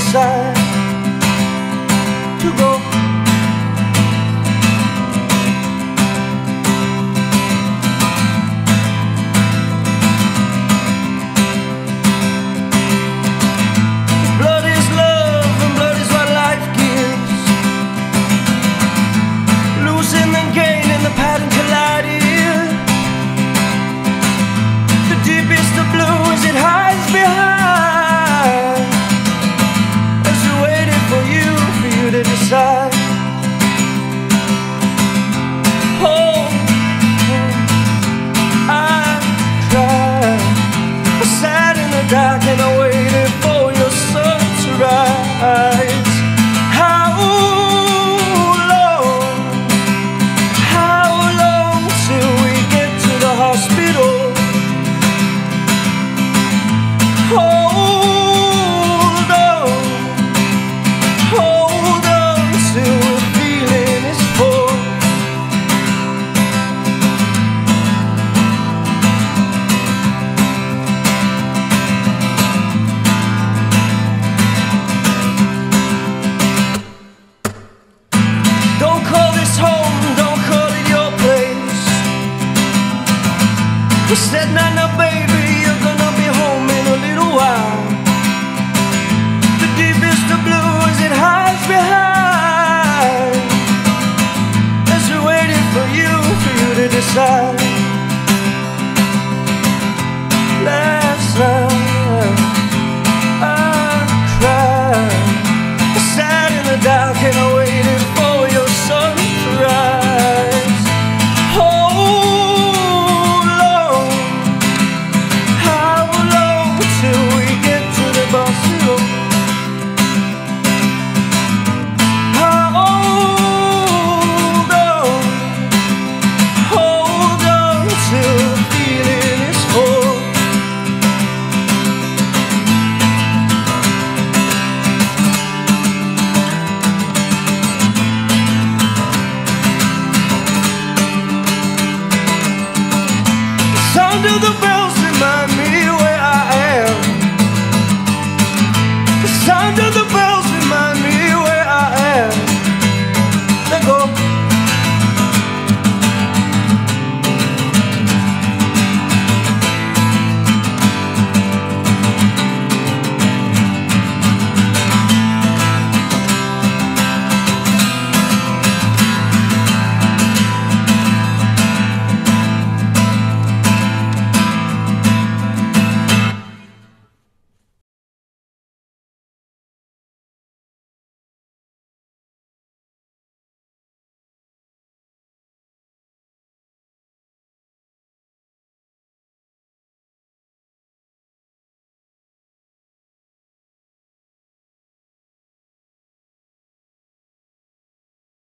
decide dark and I Just said, no, no, baby under the bell.